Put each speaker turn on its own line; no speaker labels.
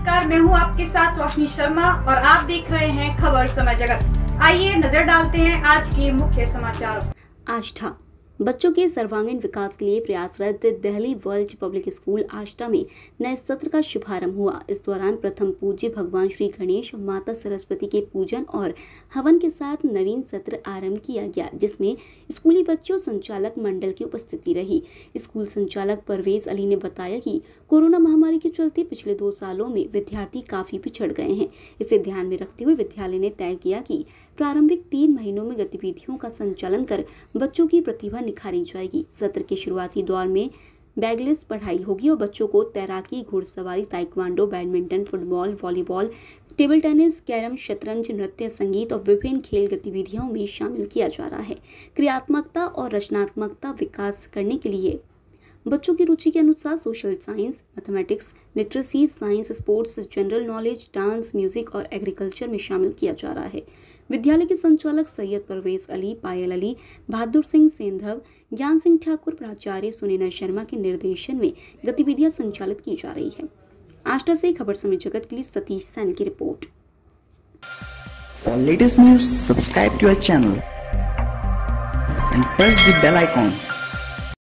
नमस्कार, मैं हूँ आपके साथ रोशनी शर्मा और आप देख रहे हैं खबर समय जगत आइए नज़र डालते हैं आज के मुख्य समाचारों।
आष्ठा बच्चों के सर्वांगीण विकास के लिए प्रयासरत Delhi world public school Ashta में नए सत्र का शुभारंभ हुआ। इस दौरान प्रथम पूज्य भगवान श्री गणेश और माता सरस्वती के पूजन और हवन के साथ नवीन सत्र आरंभ किया गया, जिसमें स्कूली बच्चों, संचालक मंडल की उपस्थिति रही। स्कूल संचालक परवेज अली ने बताया कि कोरोना महामारी के चलते पिछले दो सालों में विद्यार्थी काफ़ी पिछड़ गए हैं। इसे ध्यान में रखते हुए विद्यालय ने तय किया कि प्रारंभिक तीन महीनों में गतिविधियों का संचालन कर बच्चों की प्रतिभा निखारी जाएगी। सत्र के शुरुआती दौर में बैगलेस पढ़ाई होगी और बच्चों को तैराकी, घुड़सवारी, taekwondo, badminton, football, volleyball, table tennis, carrom, शतरंज, नृत्य, संगीत और विभिन्न खेल गतिविधियों में शामिल किया जा रहा है। क्रियात्मकता और रचनात्मकता विकास करने के लिए बच्चों की रुचि के अनुसार social science mathematics literacy science sports general knowledge dance music और एग्रीकल्चर में शामिल किया जा रहा है। विद्यालय के संचालक सैयद परवेज अली, पायल अली, बहादुर सिंह सेंधव, ज्ञान सिंह ठाकुर, प्राचार्य सुनीना शर्मा के निर्देशन में गतिविधियाँ संचालित की जा रही है। आष्टा से खबर समय जगत के लिए सतीश सैन की रिपोर्ट।
For latest